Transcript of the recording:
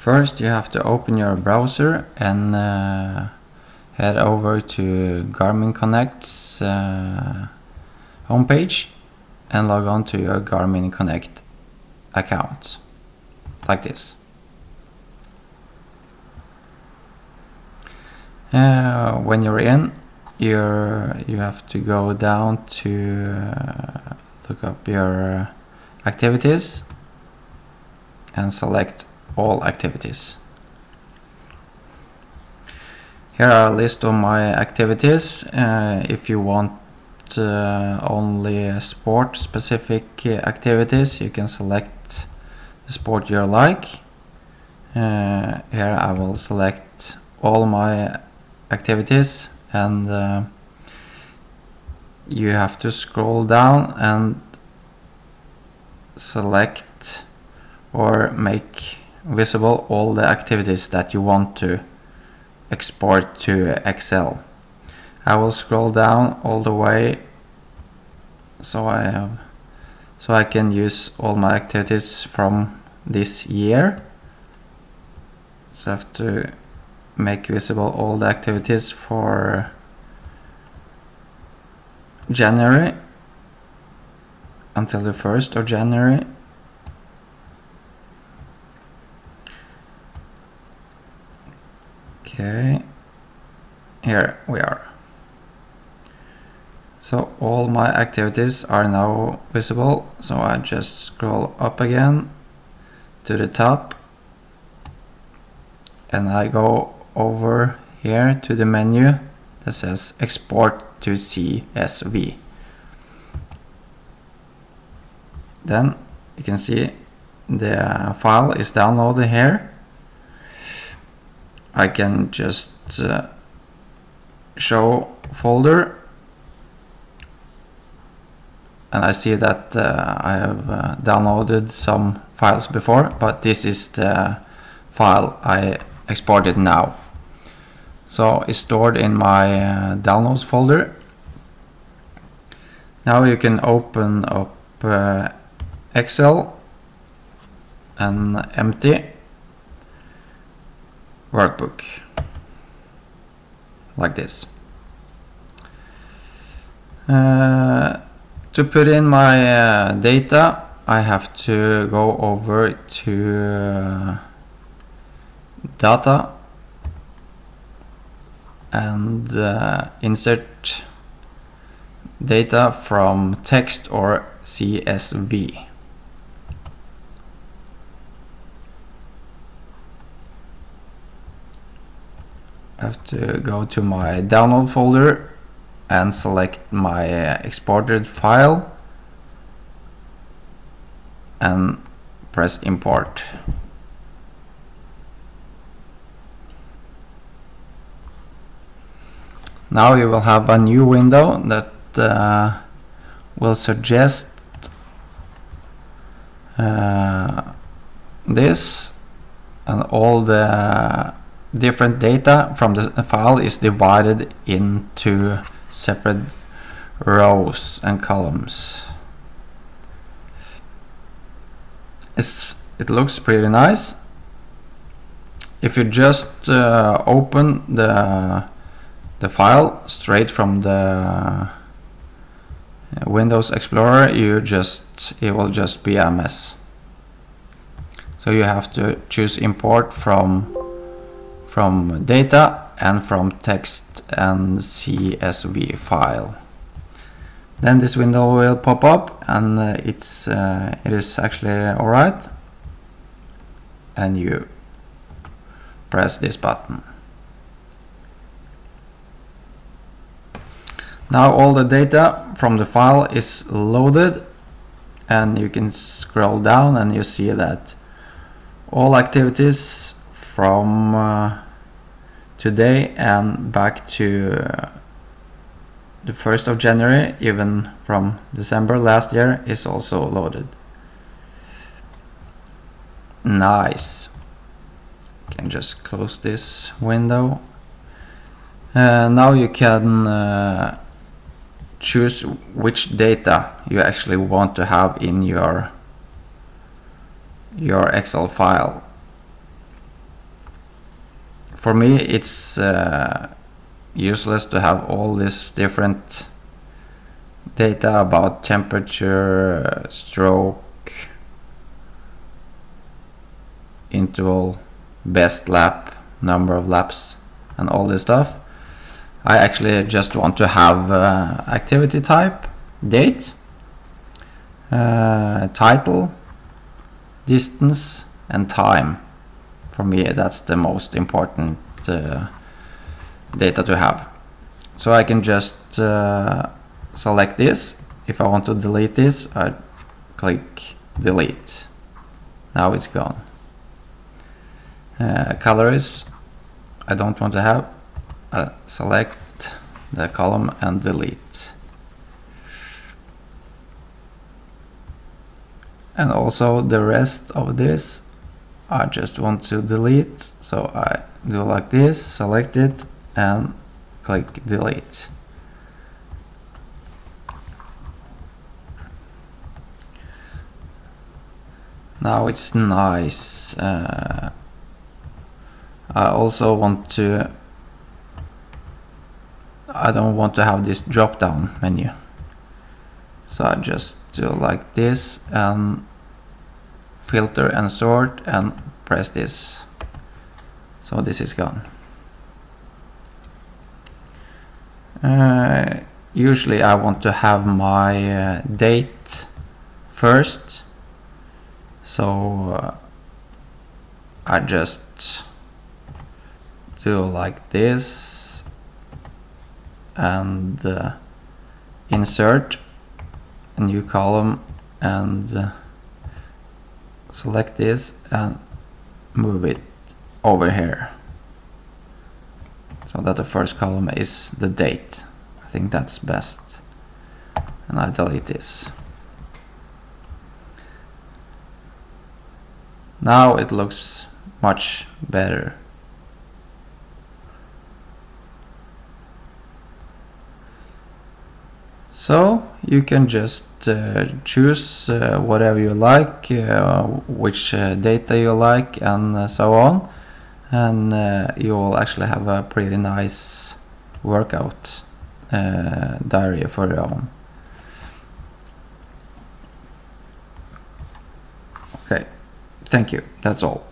First you have to open your browser and uh, head over to Garmin Connect's uh, homepage and log on to your Garmin Connect account like this. Uh, when you're in you're, you have to go down to uh, look up your activities and select all activities. Here are a list of my activities. Uh, if you want uh, only sport specific activities you can select the sport you like. Uh, here I will select all my activities and uh, you have to scroll down and select or make visible all the activities that you want to export to Excel. I will scroll down all the way so I have so I can use all my activities from this year. So I have to make visible all the activities for January until the 1st of January okay. Here we are. So all my activities are now visible. So I just scroll up again to the top. And I go over here to the menu that says export to CSV then you can see the file is downloaded here I can just uh, show folder. And I see that uh, I have uh, downloaded some files before but this is the file I exported now. So it's stored in my uh, downloads folder. Now you can open up uh, Excel and empty workbook like this. Uh, to put in my uh, data I have to go over to uh, data and uh, insert data from text or CSV. I have to go to my download folder and select my exported file and press import. Now you will have a new window that uh, will suggest uh, this and all the different data from the file is divided into separate rows and columns. It's, it looks pretty nice. If you just uh, open the the file straight from the Windows Explorer, you just it will just be a mess. So you have to choose import from from data and from text and CSV file. Then this window will pop up and uh, it's uh, it is actually alright and you press this button. Now all the data from the file is loaded and you can scroll down and you see that all activities from uh, today and back to uh, the 1st of January even from December last year is also loaded. Nice. Can just close this window. Uh, now you can uh, choose which data you actually want to have in your your Excel file for me it's uh, useless to have all this different data about temperature, stroke, interval, best lap, number of laps and all this stuff. I actually just want to have uh, activity type, date, uh, title, distance and time. For me that's the most important uh, data to have. So I can just uh, select this. If I want to delete this, I click delete. Now it's gone. Uh, colors I don't want to have. I select the column and delete. And also the rest of this I just want to delete. So I do like this, select it and click delete. Now it's nice. Uh, I also want to I don't want to have this drop down menu so I just do like this and filter and sort and press this. So this is gone. Uh, usually I want to have my uh, date first. So uh, I just do like this and uh, insert a new column and uh, select this and move it over here. So that the first column is the date. I think that's best. And I delete this. Now it looks much better So you can just uh, choose uh, whatever you like, uh, which uh, data you like and uh, so on. And you will actually have a pretty nice workout diary for your own. Okay, thank you, that's all.